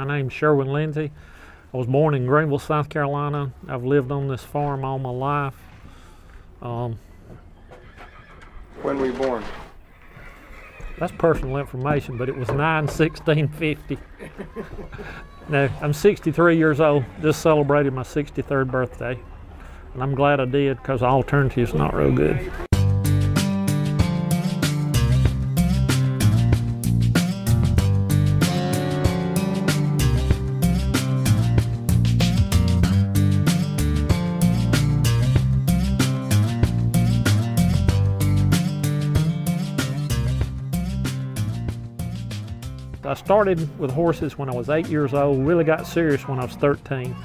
My name's Sherwin Lindsey. I was born in Greenville, South Carolina. I've lived on this farm all my life. Um, When were you born? that's personal information, but it was 9 16 50. no, I'm 63 years old. Just celebrated my 63rd birthday. And I'm glad I did because the alternative's not real good. I started with horses when I was eight years old, really got serious when I was 13.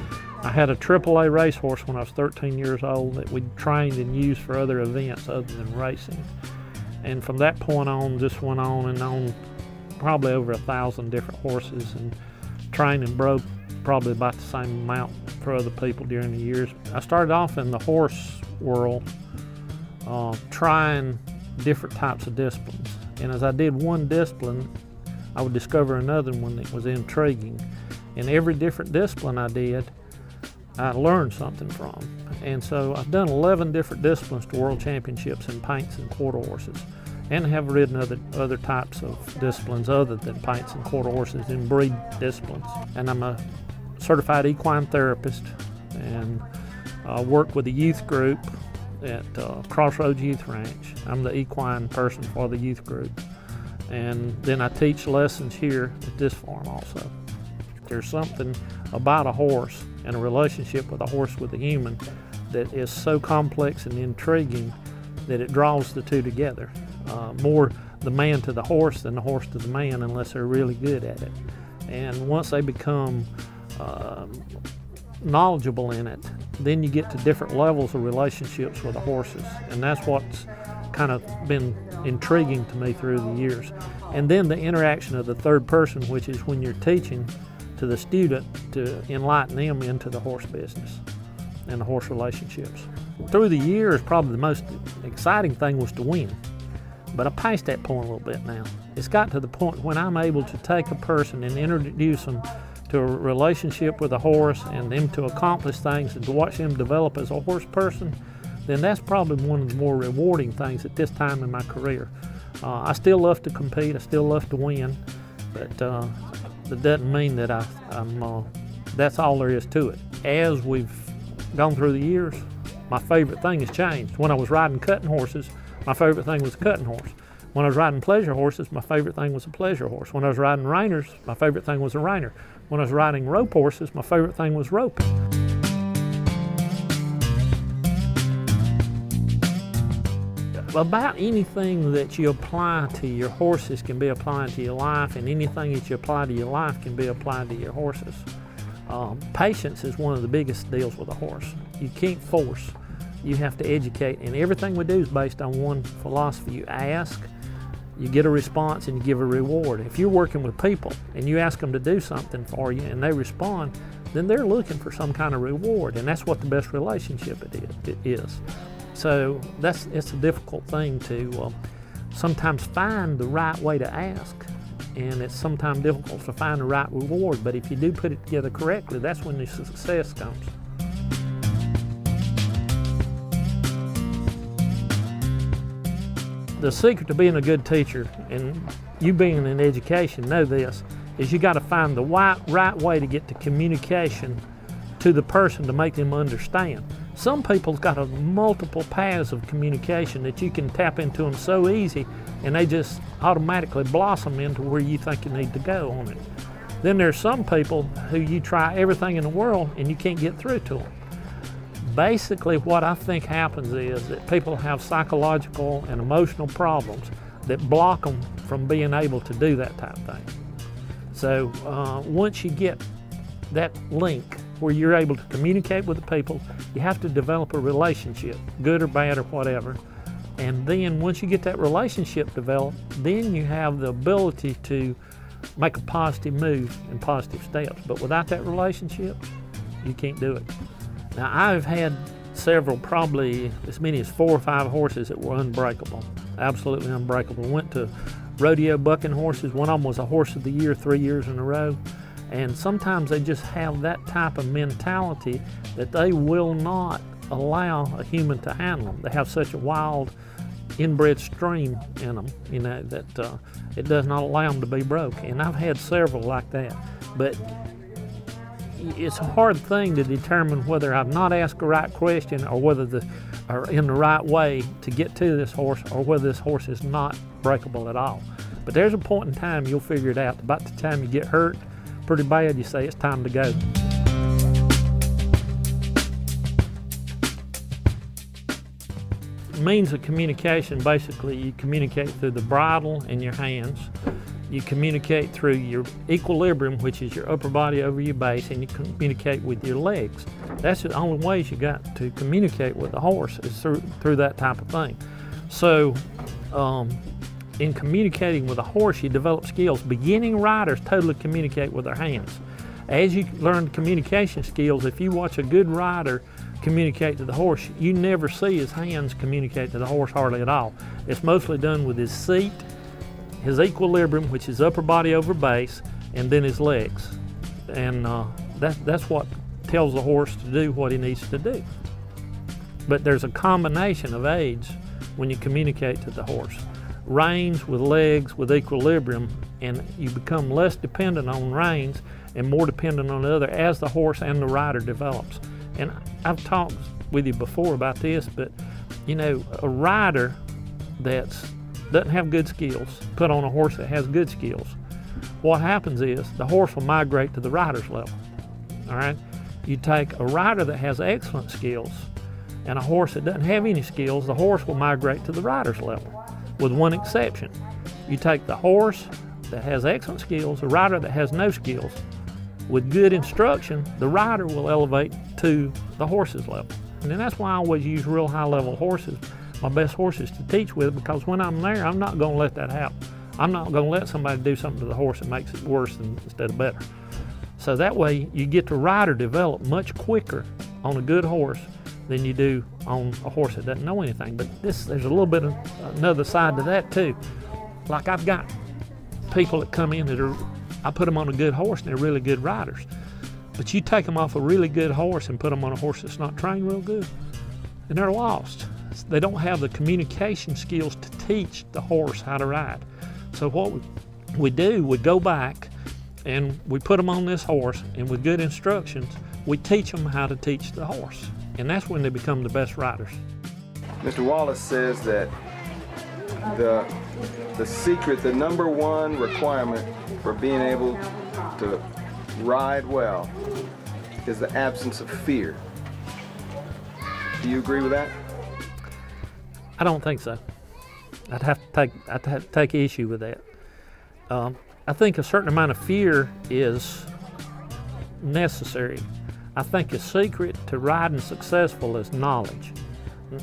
I had a AAA racehorse when I was 13 years old that we trained and used for other events other than racing. And from that point on, just went on and on, probably over a thousand different horses and trained and broke probably about the same amount for other people during the years. I started off in the horse world, uh, trying different types of disciplines. And as I did one discipline, I would discover another one that was intriguing. In every different discipline I did, I learned something from. And so I've done 11 different disciplines to world championships in paints and quarter horses, and have ridden other, other types of disciplines other than paints and quarter horses in breed disciplines. And I'm a certified equine therapist and uh, work with a youth group at uh, Crossroads Youth Ranch. I'm the equine person for the youth group and then I teach lessons here at this farm also. There's something about a horse and a relationship with a horse with a human that is so complex and intriguing that it draws the two together. Uh, more the man to the horse than the horse to the man unless they're really good at it. And once they become uh, knowledgeable in it, then you get to different levels of relationships with the horses. And that's what's kind of been intriguing to me through the years. And then the interaction of the third person, which is when you're teaching to the student to enlighten them into the horse business and the horse relationships. Through the years, probably the most exciting thing was to win. But I passed that point a little bit now. It's got to the point when I'm able to take a person and introduce them to a relationship with a horse and them to accomplish things and to watch them develop as a horse person then that's probably one of the more rewarding things at this time in my career. Uh, I still love to compete, I still love to win, but uh, that doesn't mean that I, am uh, that's all there is to it. As we've gone through the years, my favorite thing has changed. When I was riding cutting horses, my favorite thing was a cutting horse. When I was riding pleasure horses, my favorite thing was a pleasure horse. When I was riding reiners, my favorite thing was a reiner. When I was riding rope horses, my favorite thing was roping. About anything that you apply to your horses can be applied to your life, and anything that you apply to your life can be applied to your horses. Um, patience is one of the biggest deals with a horse. You can't force, you have to educate, and everything we do is based on one philosophy. You ask, you get a response, and you give a reward. If you're working with people and you ask them to do something for you and they respond, then they're looking for some kind of reward, and that's what the best relationship it is. So that's it's a difficult thing to uh, sometimes find the right way to ask, and it's sometimes difficult to find the right reward. But if you do put it together correctly, that's when the success comes. The secret to being a good teacher, and you being in education know this, is you got to find the right, right way to get the communication to the person to make them understand. Some people's got a multiple paths of communication that you can tap into them so easy and they just automatically blossom into where you think you need to go on it. Then there's some people who you try everything in the world and you can't get through to them. Basically what I think happens is that people have psychological and emotional problems that block them from being able to do that type of thing. So uh, once you get that link where you're able to communicate with the people. You have to develop a relationship, good or bad or whatever. And then once you get that relationship developed, then you have the ability to make a positive move and positive steps. But without that relationship, you can't do it. Now, I've had several, probably as many as four or five horses that were unbreakable, absolutely unbreakable. Went to rodeo bucking horses. One of them was a horse of the year three years in a row. And sometimes they just have that type of mentality that they will not allow a human to handle them. They have such a wild inbred stream in them, you know, that uh, it does not allow them to be broke. And I've had several like that. But it's a hard thing to determine whether I've not asked the right question or whether the are in the right way to get to this horse or whether this horse is not breakable at all. But there's a point in time you'll figure it out. About the time you get hurt pretty bad, you say it's time to go. Means of communication basically you communicate through the bridle and your hands. You communicate through your equilibrium, which is your upper body over your base, and you communicate with your legs. That's the only ways you got to communicate with the horse is through, through that type of thing. So, um, in communicating with a horse, you develop skills. Beginning riders totally communicate with their hands. As you learn communication skills, if you watch a good rider communicate to the horse, you never see his hands communicate to the horse hardly at all. It's mostly done with his seat, his equilibrium, which is upper body over base, and then his legs. And uh, that, that's what tells the horse to do what he needs to do. But there's a combination of aids when you communicate to the horse. Reins with legs with equilibrium, and you become less dependent on reins and more dependent on the other as the horse and the rider develops. And I've talked with you before about this, but you know, a rider that doesn't have good skills put on a horse that has good skills. What happens is the horse will migrate to the rider's level. All right? You take a rider that has excellent skills and a horse that doesn't have any skills, the horse will migrate to the rider's level, with one exception. You take the horse that has excellent skills, a rider that has no skills, with good instruction, the rider will elevate to the horse's level. And then that's why I always use real high level horses, my best horses to teach with, because when I'm there, I'm not going to let that happen. I'm not going to let somebody do something to the horse that makes it worse instead of better. So that way you get the rider develop much quicker on a good horse than you do on a horse that doesn't know anything. But this, there's a little bit of another side to that too. Like I've got people that come in that are I put them on a good horse and they're really good riders. But you take them off a really good horse and put them on a horse that's not trained real good, and they're lost. They don't have the communication skills to teach the horse how to ride. So what we, we do, we go back and we put them on this horse, and with good instructions, we teach them how to teach the horse. And that's when they become the best riders. Mr. Wallace says that the the secret, the number one requirement for being able to ride well is the absence of fear. Do you agree with that? I don't think so. I'd have to take I'd have to take issue with that. Um, I think a certain amount of fear is necessary. I think a secret to riding successful is knowledge,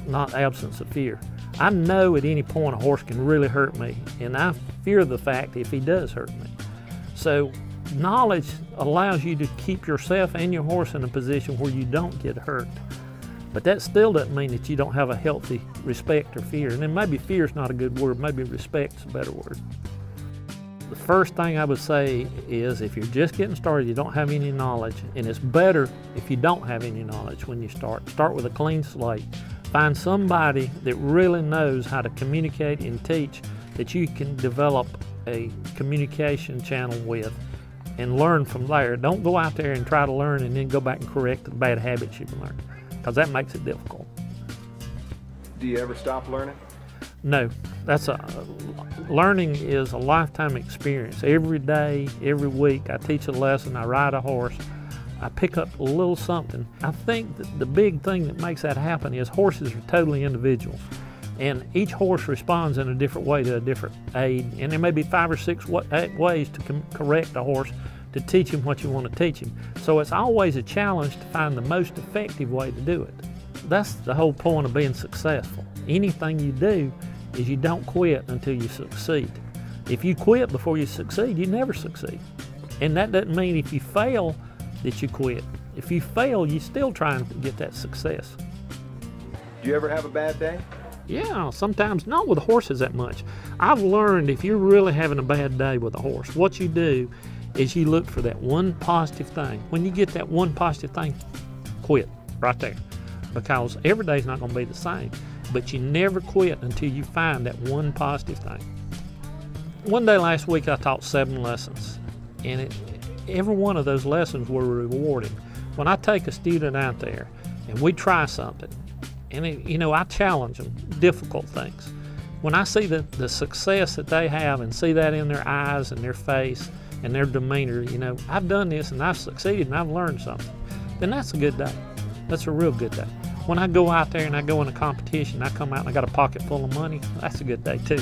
not absence of fear. I know at any point a horse can really hurt me, and I fear the fact if he does hurt me. So, knowledge allows you to keep yourself and your horse in a position where you don't get hurt. But that still doesn't mean that you don't have a healthy respect or fear. And then maybe fear is not a good word, maybe respect is a better word. The first thing I would say is if you're just getting started, you don't have any knowledge, and it's better if you don't have any knowledge when you start. Start with a clean slate. Find somebody that really knows how to communicate and teach that you can develop a communication channel with and learn from there. Don't go out there and try to learn and then go back and correct the bad habits you've learned because that makes it difficult. Do you ever stop learning? No, that's a learning is a lifetime experience. Every day, every week, I teach a lesson. I ride a horse. I pick up a little something. I think that the big thing that makes that happen is horses are totally individuals. And each horse responds in a different way to a different aid. And there may be five or six eh, ways to correct a horse to teach him what you want to teach him. So it's always a challenge to find the most effective way to do it. That's the whole point of being successful. Anything you do is you don't quit until you succeed. If you quit before you succeed, you never succeed. And that doesn't mean if you fail that you quit. If you fail, you still try and get that success. Do you ever have a bad day? Yeah, sometimes not with horses that much. I've learned if you're really having a bad day with a horse, what you do is you look for that one positive thing. When you get that one positive thing, quit right there. Because every day's not going to be the same. But you never quit until you find that one positive thing. One day last week, I taught seven lessons, and it, every one of those lessons were rewarding. When I take a student out there and we try something, and it, you know, I challenge them, difficult things. When I see the, the success that they have and see that in their eyes and their face and their demeanor, you know, I've done this and I've succeeded and I've learned something, then that's a good day. That's a real good day. When I go out there and I go in a competition, I come out and I got a pocket full of money, that's a good day too.